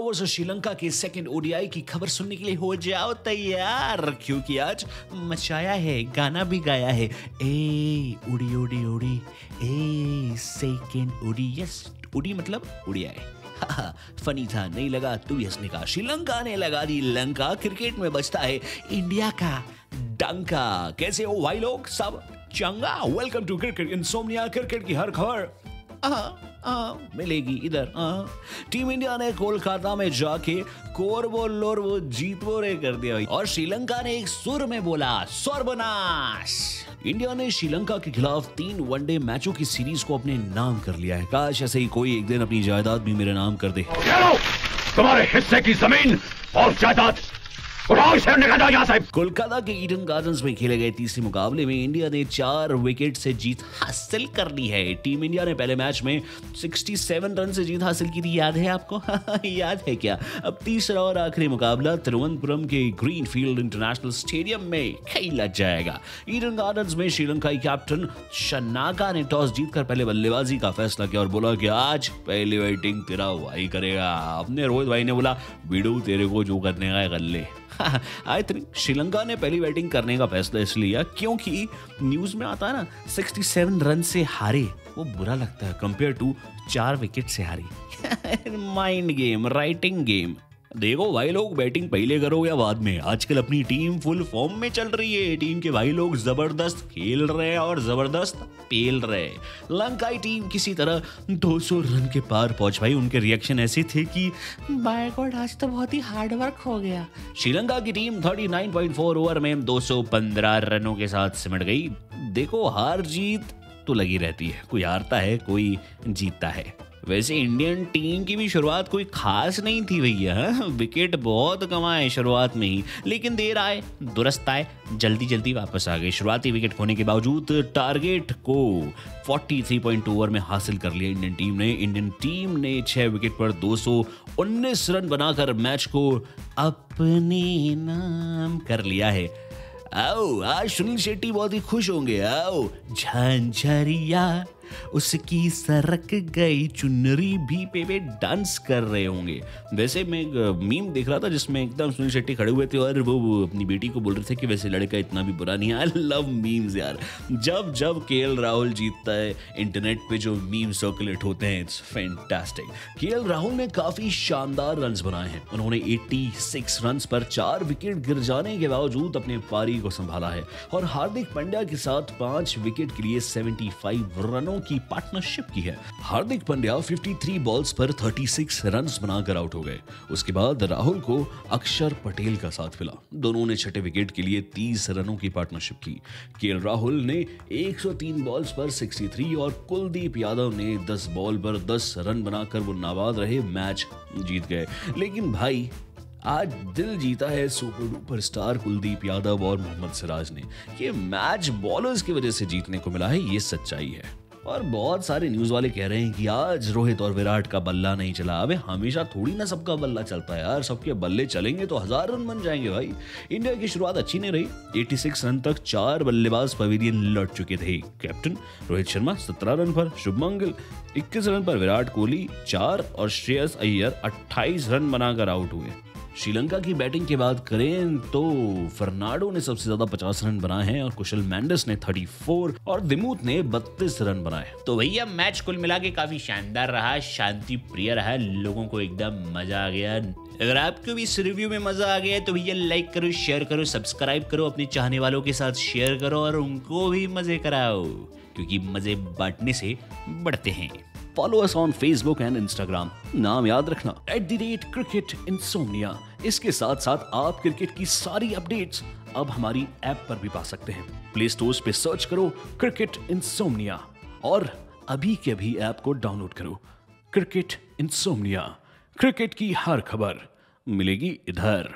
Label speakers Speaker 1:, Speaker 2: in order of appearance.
Speaker 1: Versus Sri Lanka के second ODI की खबर सुनने के लिए हो जाओ तैयार, क्योंकि आज मचाया है, गाना भी गाया है। ए, उड़ी उड़ी उड़ी। ए सेकंड उड़ी यस उड़ी मतलब उड़िया फनी था, नहीं लगा, तू ही हंसने का। श्रीलंका ने लगा दी लंका, क्रिकेट में बचता है इंडिया का डंका। कैसे हो भाई लोग? सब चंगा। Welcome to cricket insomnia cricket की हर खबर। मिलेगी इधर। टीम इंडिया ने कोलकाता में जाके कोर बोल और वो जीत वो रे कर दिया। और श्रीलंका ने एक सुर में बोला सर्वनाश इंडिया ने श्रीलंका के खिलाफ तीन वनडे मैचों की सीरीज़ को अपने नाम कर लिया है। काश ऐसे ही कोई एक दिन अपनी जायदाद भी मेरे नाम कर दे।
Speaker 2: तुम्हारे हिस्से की ज़मीन और जायदाद
Speaker 1: कोलकाता के ईडन गार्डन्स में खेले गए तीसरे मुकाबले में इंडिया ने चार विकेट से जीत हासिल कर ली है। टीम इंडिया ने पहले मैच में 67 रन से जीत हासिल की थी। याद है आपको? याद है क्या? अब तीसरा और आखिरी मुकाबला तिरुवनंतपुरम के ग्रीन फ़ील्ड इंटरनेशनल स्टेडियम में खेला जाएगा। ईडन गार्डन्स में श्रीलंकाई कैप्टन शनाका ने टॉस जीतकर पहले बल्लेबाजी का फैसला किया और बोला कि आज पहली बैटिंग तेरा भाई करेगा। अपने रोहित भाई ने बोला, बीडू, तेरे को जो करने का कर ले। आई थिंक श्रीलंका ने पहली बैटिंग करने का फैसला इसलिए लिया, क्योंकि न्यूज़ में आता है ना 67 रन से हारे, वो बुरा लगता है कंपेयर टू चार विकेट से हारी। माइंड गेम राइटिंग गेम देखो भाई लोग, बैटिंग पहले करो या बाद में। आजकल अपनी टीम फुल फॉर्म में चल रही है। टीम के भाई लोग ज़बरदस्त खेल रहे हैं और ज़बरदस्त पेल रहे लंकाई टीम किसी तरह 200 रन के पार पहुँच। भाई, उनके रिएक्शन ऐसे थे कि बाय गॉड आज तो बहुत ही हार्ड वर्क हो गया। श्रीलंका की टीम 39.4 ओवर में 215 रनों के साथ सिमट गई। देखो, हार जीत तो लगी रहती है। कोई हारता है, कोई जीतता है। वैसे इंडियन टीम की भी शुरुआत कोई खास नहीं थी भैया? विकेट बहुत कमाए शुरुआत में ही, लेकिन देर आए, दुरुस्त आए जल्दी जल्दी वापस आ गए। शुरुआती विकेट खोने के बावजूद टारगेट को 43.2 ओवर में हासिल कर लिया इंडियन टीम ने। इंडियन टीम ने छह विकेट पर 219 रन बनाकर मैच को अपने नाम कर लिया है। आओ, आज सुनील शेट्टी बहुत ही खुश होंगे। आओ, झांझरिया। उसकी सरक गई, चुनरी भी पे वे डांस कर रहे होंगे। वैसे मैं एक मीम देख रहा था जिसमें एकदम सुनील शेट्टी खड़े हुए थे और वो अपनी बेटी को बोल रहे थे कि वैसे लड़का इतना भी बुरा नहीं है। आई लव मीम्स यार। जब जब के राहुल जीतता है इंटरनेट पे जो मीम सर्कुलेट होते हैं इट्स फैंटास्टिक के राहुल ने काफ़ी शानदार रन बनाए हैं। उन्होंने 86 रन पर चार विकेट गिर जाने के बावजूद अपने पारी को संभाला है। और हार्दिक पांड्या के साथ पाँच विकेट के लिए 75 रनों की पार्टनरशिप की है। हार्दिक पंड्या 53 बॉल्स पर 36 रन्स बनाकर आउट हो गए। उसके बाद राहुल को अक्षर पटेल का साथ मिला। दोनों ने छठे विकेट के लिए 30 रनों की पार्टनरशिप की। के राहुल ने 103 बॉल्स पर 63 और कुलदीप यादव ने 10 बॉल पर 10 रन बनाकर वो नाबाद रहे मैच जीत गए। लेकिन भाई, आज दिल जीता है super duper star Kuldeep Yadav और मोहम्मद सिराज ने। ये मैच बॉलर्स की वजह से जीतने को मिला है, ये सच्चाई है। और बहुत सारे न्यूज़ वाले कह रहे हैं कि आज रोहित और विराट का बल्ला नहीं चला। अबे, हमेशा थोड़ी ना सबका बल्ला चलता है यार। सबके बल्ले चलेंगे तो हज़ार रन बन जाएँगे भाई। इंडिया की शुरुआत अच्छी नहीं रही। 86 रन तक चार बल्लेबाज पवेलियन लौट चुके थे। कैप्टन रोहित शर्मा 17 रन पर शुभमंगल मंगल 21 रन पर विराट कोहली, चार और श्रेयस अय्यर 28 रन बनाकर आउट हुए। श्रीलंका की बैटिंग की बात करें तो फर्नाडो ने सबसे ज़्यादा 50 रन बनाए हैं और कुशल मैंडस ने 34 और दिमूत ने 32 रन बनाए तो भैया मैच कुल मिला के काफ़ी शानदार रहा शांति प्रिय रहा, लोगों को एकदम मज़ा आ गया। अगर आपको भी इस रिव्यू में मज़ा आ गया तो भैया लाइक करो शेयर करो सब्सक्राइब करो, अपने चाहने वालों के साथ शेयर करो और उनको भी मज़े कराओ, क्योंकि मज़े बांटने से बढ़ते हैं। Follow us on Facebook and Instagram नाम याद रखना। At the rate cricket insomnia इसके साथ साथ आप क्रिकेट की सारी अपडेट्स अब हमारी ऐप पर भी पा सकते हैं। प्ले स्टोर पे सर्च करो क्रिकेट इन इंसोमिया और अभी के अभी ऐप को डाउनलोड करो। क्रिकेट इन इंसोमिया क्रिकेट की हर खबर मिलेगी इधर।